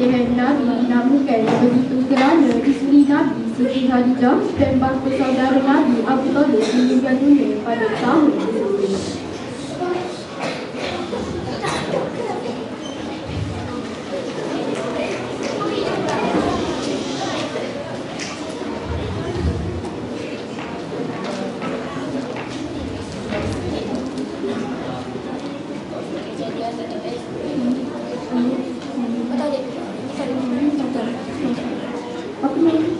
Tahun kesedihan Nabi dinamakan begitu kerana isteri Nabi Siti Khadijah dan bapa saudara Nabi Abu Talib meninggal dunia pada tahun. Apa ni? Wahai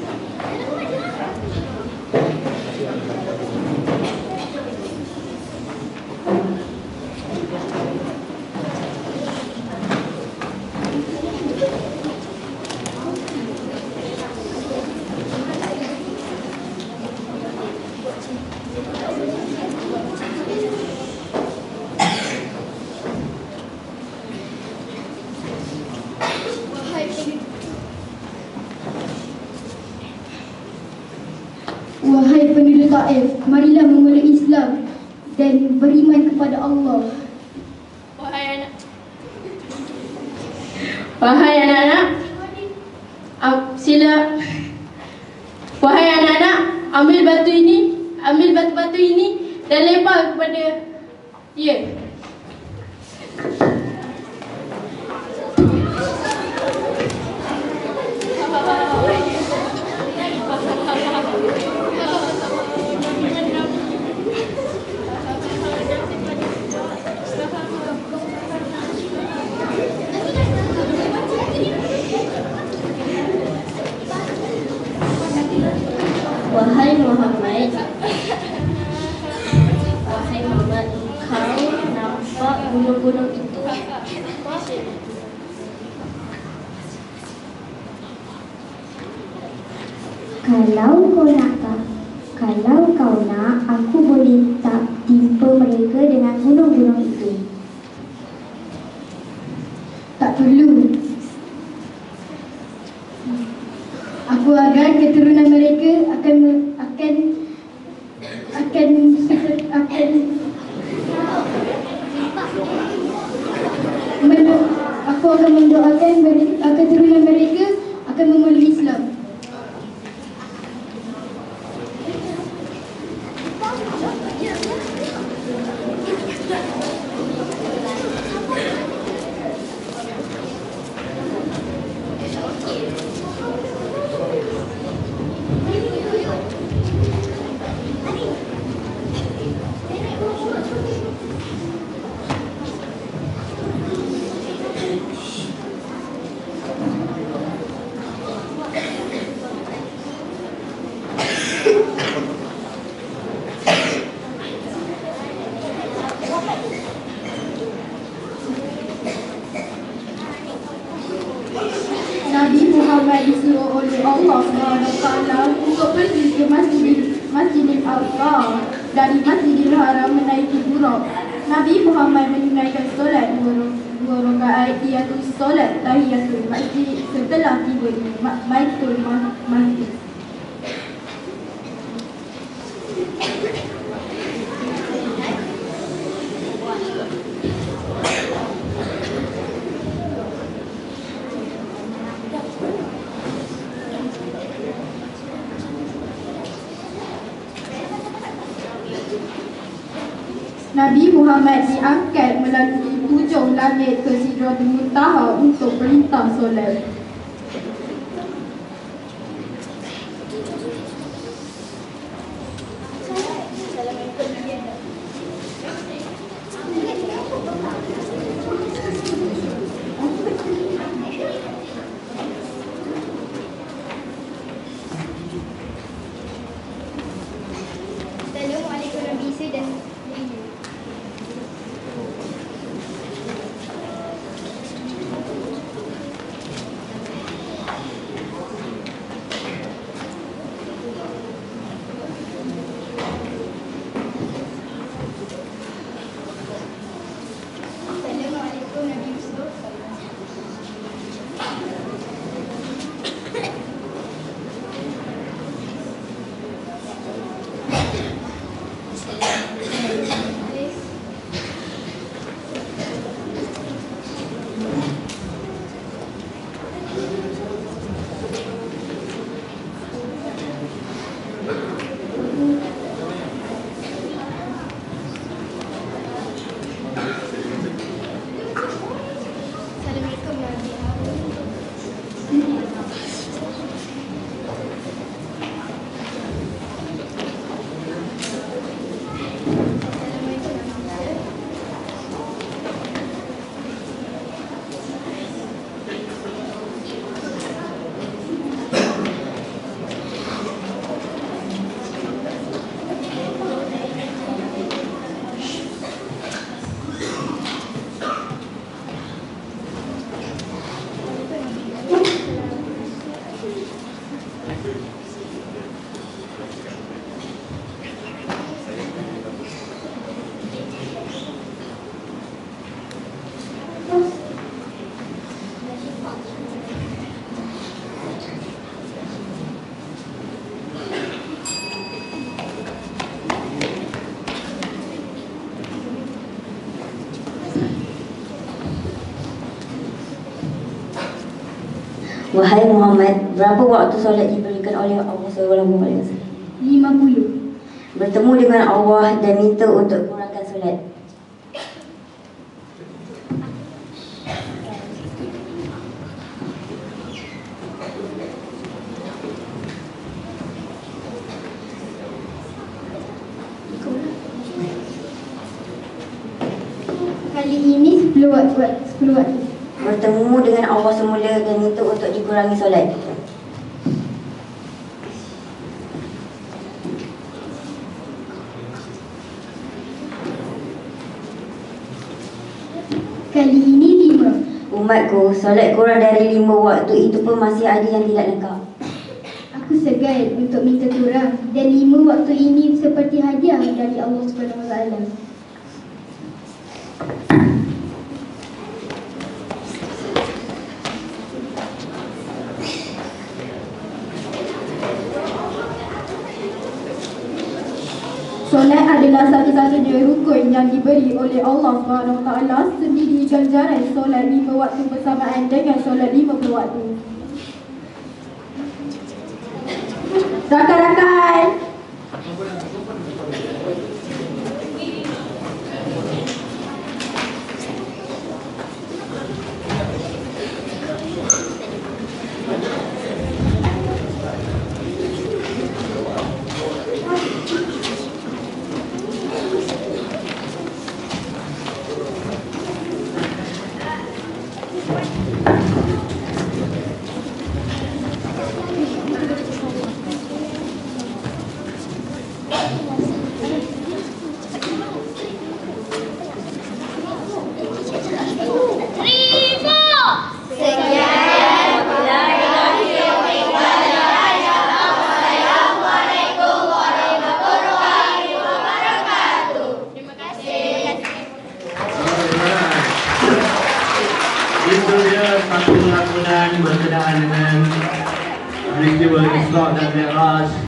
Taif, marilah memeluk Islam dan beriman kepada Allah. Wahai anak. Wahai anak-anak. Sila. Wahai anak-anak Ambil batu ini Ambil batu-batu ini Dan lempar kepada Dia gunung-gunung itu Kalau kau nak tak, kalau kau nak, aku boleh tak timpa mereka dengan gunung-gunung itu. Tak perlu. Aku agar keturunan mereka akan akan akan akan mendo- aku akan mendoakan akan keturunan mereka akan memeluk Islam. Nabi Muhammad disuruh oleh Allah SWT untuk pergi ke Masjid Masjidil Aqsa dari Masjidil Haram menaiki buruk. Nabi Muhammad menunaikan solat dua, rakaat iaitu solat tahiyatul masjid setelah tiba di Baitul Ma- Masjid. Nabi Muhammad diangkat melalui hujung langit ke Sidratul Muntaha untuk perintah solat. Wahai Muhammad, berapa waktu solat diberikan oleh Allah Wasallam? 50 Bertemu dengan Allah dan minta untuk kurangkan solat. Kali ini 10 waktu 10 waktu Bertemu dengan Allah semula dan minta untuk dikurangi solat. Kali ini 5 Umatku, solat kurang dari lima waktu itu pun masih ada yang tidak lengkap. Aku segan untuk minta kurang dan lima waktu ini seperti hadiah dari Allah Subhanahu Wa Taala. Solat satu-satunya rukun yang diberi oleh Allah Taala sendiri ganjaran solat lima waktu bersamaan dengan solat lima waktu. Rakan-rakan, محمد العاش